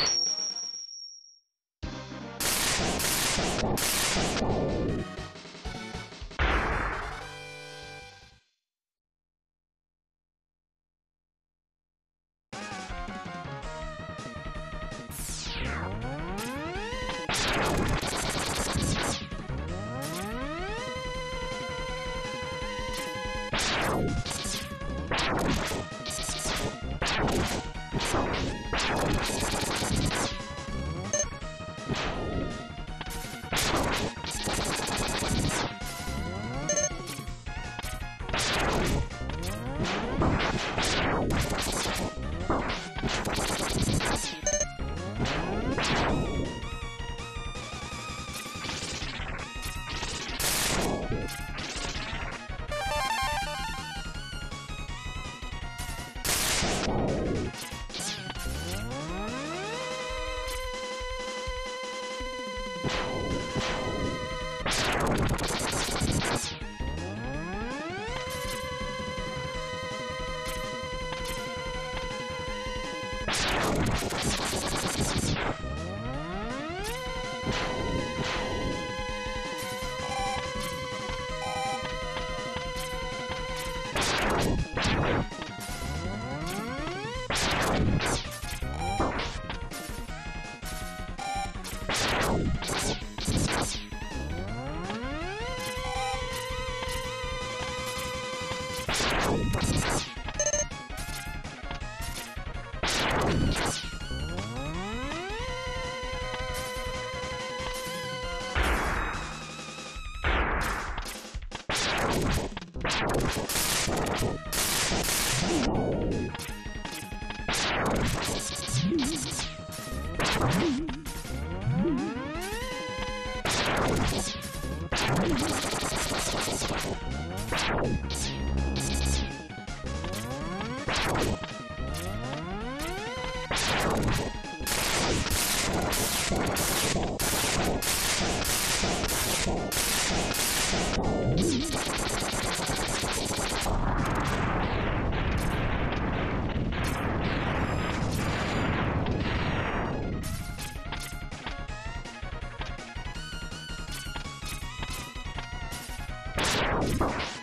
you you you you you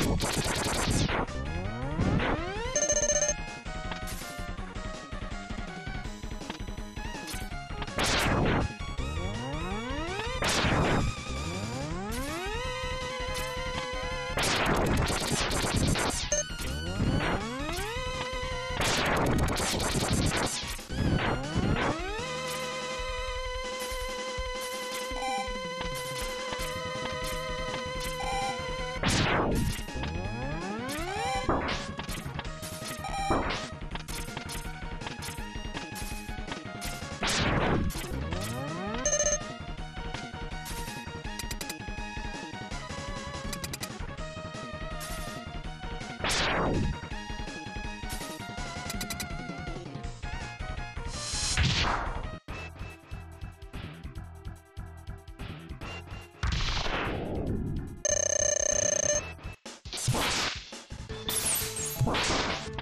you What?